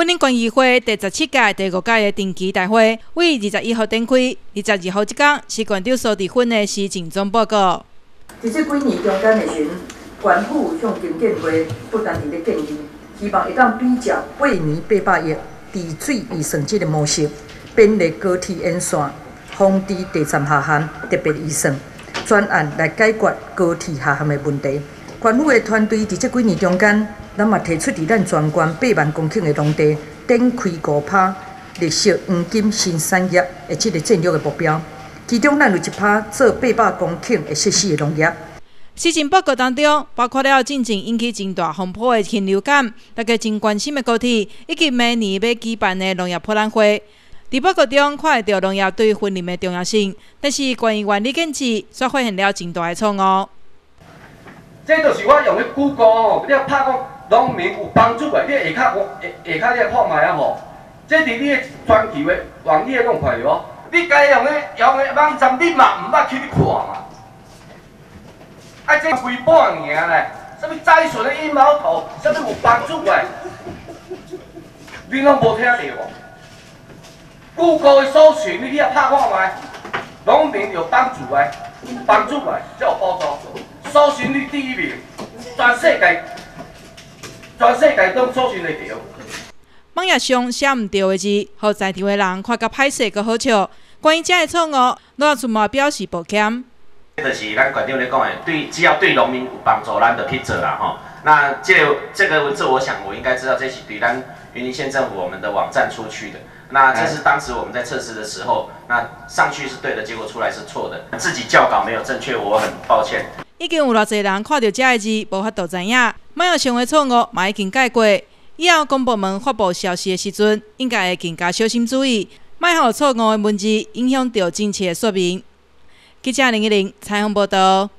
婚姻关议会第十七届、第五届的定期大会为二十一号展开，二十二号即天是馆长所伫婚的施政总报告。伫这几年中间的时，县府向经建会不断伫咧建议，希望会当比较八年八百亿治水预算即个模式，编列高铁沿线、防治地站下陷特别预算专案来解决高铁下陷的问题。县府的团队伫这几年中间，咱嘛提出伫咱全县八万公顷的农地展开五趴绿色黄金新产业的即个战略的目标，其中咱有一趴做八百公顷的设施的农业。施政报告当中，包括了进前引起真大风波的禽流感，大家真关心的高铁，以及明年要举办的农业博览会。伫报告中看会到农业对婚姻的重要性，但是关于原理建制却发现了真大的错误。这就是我用的 Google 哦，你拍讲农民有帮助的，你下骹我下下骹你看卖啊吼。这伫你的专辑的网页拢看哦。你该用诶用诶网站你嘛毋捌去看嘛？啊，这规半年咧，什么摘笋的阴毛头，什么有帮助诶，你拢无听到无？Google 的搜寻你去拍看卖，农民有帮助诶，帮助诶，才有帮助。搜寻率第一名，全世界，全世界都搜寻得到。网页上写毋对的字，互在场的人看甲歹势阁好笑。关于这个错误，罗出马表示抱歉。这就是咱馆长咧讲的，对，只要对农民有帮助，咱就去做啦吼。那这这个文字，我想我应该知道，这是对咱云林县政府我们的网站出去的。那这是当时我们在测试的时候，那上去是对的，结果出来是错的，自己校稿没有正确，我很抱歉。已经有偌济人看到这个字，无法度知影。网页上的错误嘛已经改过，以后公部门发布消息的时阵，应该会更加小心注意，莫互错误的文字影响到正确的说明。记者林一林采访报道。